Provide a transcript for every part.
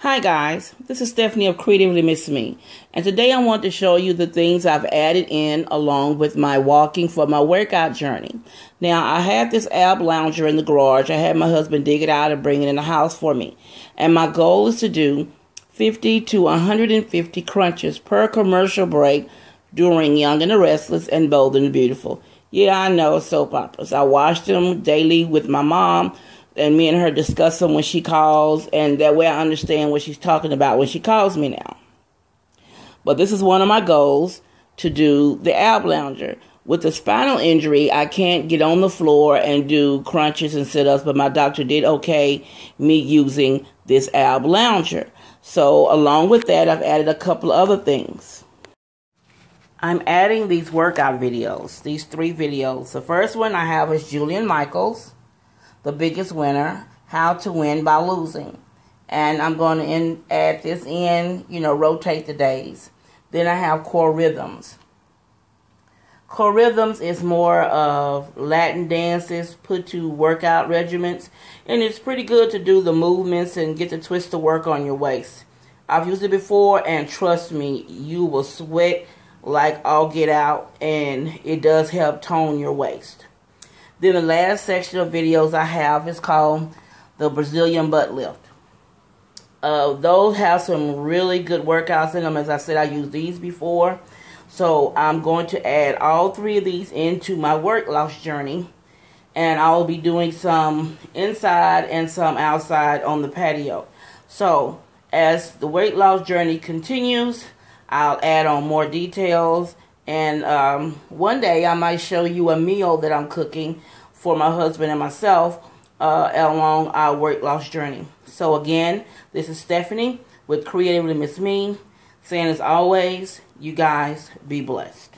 Hi guys, this is Stephanie of Creatively Miss Me, and today I want to show you the things I've added in along with my walking for my workout journey. Now I have this ab lounger in the garage. I had my husband dig it out and bring it in the house for me, and my goal is to do 50 to 150 crunches per commercial break during Young and the Restless and Bold and the Beautiful. Yeah, I know soap operas. I watch them daily with my mom and me and her discuss them when she calls, and that way I understand what she's talking about when she calls me now. But this is one of my goals to do the ab lounger. With the spinal injury, I can't get on the floor and do crunches and sit ups, but my doctor did okay me using this ab lounger. So, along with that, I've added a couple other things. I'm adding these workout videos, these three videos. The first one I have is Jillian Michaels the biggest winner, how to win by losing. And I'm going to in, add this in, you know, rotate the days. Then I have core rhythms. Core rhythms is more of Latin dances put to workout regiments. And it's pretty good to do the movements and get the twist to work on your waist. I've used it before and trust me, you will sweat like all get out and it does help tone your waist. Then the last section of videos I have is called the Brazilian butt lift. Uh, those have some really good workouts in them. As I said, I used these before. So I'm going to add all three of these into my work loss journey. And I'll be doing some inside and some outside on the patio. So as the weight loss journey continues, I'll add on more details and um, one day I might show you a meal that I'm cooking for my husband and myself uh, along our weight loss journey. So again, this is Stephanie with Creatively Miss Me, saying as always, you guys be blessed.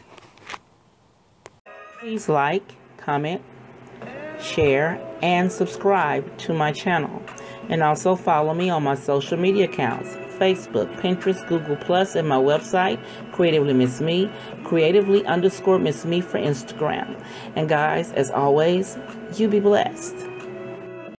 Please like, comment, share, and subscribe to my channel. And also follow me on my social media accounts Facebook, Pinterest, Google Plus, and my website, Creatively Miss Me, creatively underscore Miss Me for Instagram. And guys, as always, you be blessed.